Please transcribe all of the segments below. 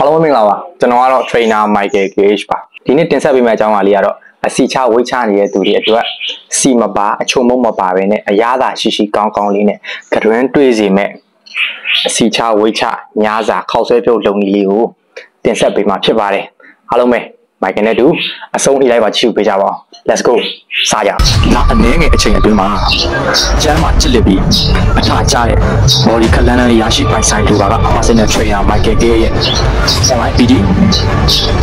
အားလုံးမင်္ဂလာပါကျွန်တော်ကတော့ trainer Michael Gage ပါဒီနေ့တင်ဆက်ပေးမယ့်အကြောင်းအရာလေးကတော့အစီချဝိတ်ချနေတဲ့သူတွေအတွက်စီမပါအချုံမုံမပါပဲနဲ့အရသာရှိရှိကောင်းကောင်းလေးနဲ့ကတွင်တွေးစီမဲ့အစီချဝိတ်ချညာစာခောက်ဆွဲပြုတ်လုံကြီးလေးကိုတင်ဆက်ပေးမှာဖြစ်ပါတယ်အားလုံးပဲ မိုက်ကနဲ့တူအဆုံးထိလိုက်ပါချီပေးကြပါအောင် let's go စားကြနောက်အနေငယ်အချိန်အတွင်းမှာကျမ်းမှာချစ်လက်ပြီးအထာကြတဲ့ body ခလန်းလန်းရရှိပိုင်ဆိုင်လူပါက Arsenal trainer Michael Gay ရဲ့ online PD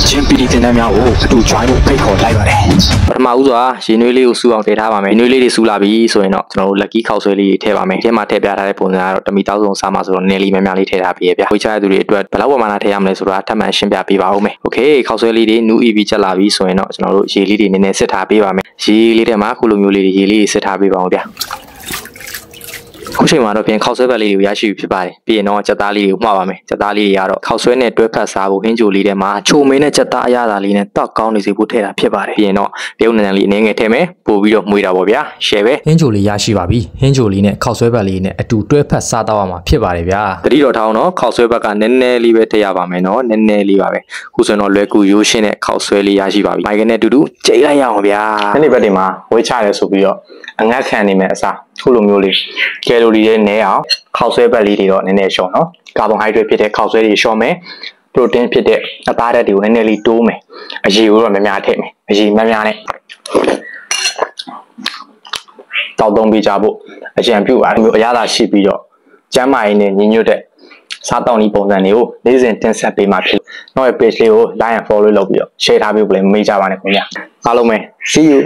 ချင်း PD တင်တဲ့များကိုအတူ join ဖို့ဖိတ်ခေါ်လိုက်ပါတယ်ပထမဦးစွာရေနွေးလေးကိုစူအောင်တည်ထားပါမယ်ရေနွေးလေးတွေစူလာပြီဆိုရင်တော့ကျွန်တော်တို့ lucky ခောက်ဆွဲလေးတွေထည့်ပါမယ်ဒီမှာထည့်ပြထားတဲ့ပုံစံကတော့တမီတောက်ဆုံးစားမှာဆိုတော့နည်းလေးများများလေးထည့်ထားပြီးရဗျဝေချရတဲ့သူတွေအတွက်ဘယ်လောက်ပမာဏထည့်ရမလဲဆိုတာထပ်မံရှင်းပြပေးပါဦးမယ် okay ခောက်ဆွဲလေးတွေနူး EV ချက်လာပြီဆိုရင်တော့ကျွန်တော်တို့ရေလေးတွေနည်းနည်းစစ်ထားပေးပါမယ်ရေလေးထဲမှာခုလိုမျိုးလေးတွေရေလေးတွေစစ်ထားပေးပါအောင်ဗျ ခုချိန်မှာတော့ပြန်ခောက်ဆွဲဘက်လေးတွေကိုရရှိပြီဖြစ်ပါတယ်ပြီးရင်တော့ချက်သားလေးတွေကိုမှားပါမယ်ချက်သားလေးတွေကတော့ခောက်ဆွဲနဲ့တွဲဖက်စားဖို့ဟင်းကြိုလေးထဲမှာချိုမင်းနဲ့ချက်သားအရသာလေးနဲ့တောက်ကောင်းနေစေဖို့ထည့်တာဖြစ်ပါတယ်ပြီးရင်တော့ပြုံးနံနံလေးအနည်းငယ်ထည့်မယ်ပို့ပြီးတော့မှုေးတာပေါ့ဗျာ share ပဲဟင်းချိုလေးရရှိပါပြီဟင်းချိုလေးနဲ့ခောက်ဆွဲဘက်လေးနဲ့အတူတွဲဖက်စားတော့ရမှာဖြစ်ပါတယ်ဗျာတတိတော်ထောင်းတော့ခောက်ဆွဲဘက်ကနည်းနည်းလေးပဲထည့်ရပါမယ်နော်နည်းနည်းလေးပါပဲခုဆိုရင်တော့လွယ်ကူရိုးရှင်းတဲ့ခောက်ဆွဲလေးရရှိပါပြီမိုက်ကနဲ့အတူတူကြိတ်လိုက်ရအောင်ဗျာဒီနေ့ဘက်ဒီမှာဝေးချရဲဆိုပြီးတော့အငတ်ခံနေမယ်အစား ခုလိုမျိုးလေးကယ်လိုရီတွေနည်းအောင်ခောက်ဆွဲဘက်လေးတွေတော့နည်းနည်းရှော့နော်ကာဗွန်ဟိုက်ဒရိတ်ဖြစ်တဲ့ခောက်ဆွဲတွေရှော့မယ်ပရိုတင်းဖြစ်တဲ့အသားဓာတ်တွေကိုနည်းနည်းလေးတိုးမယ်အရည်ကိုတော့များများထည့်မယ်အရည်များများနဲ့တောက်သုံးပေးကြဖို့အကြံပြုပါတယ်မျိုးအရသာရှိပြီးတော့ကျမ်းမာရေးနဲ့ညီညွတ်တဲ့စားတောင်းဤပုံစံတွေကိုနေ့စဉ်တင်ဆက်ပေးမှာဖြစ်နောက်ရဲ့ page လေးကို like and follow လုပ်ပြီးတော့ share ထားပေးဖို့လည်းမမေ့ကြပါနဲ့ခင်ဗျာအားလုံးပဲ see you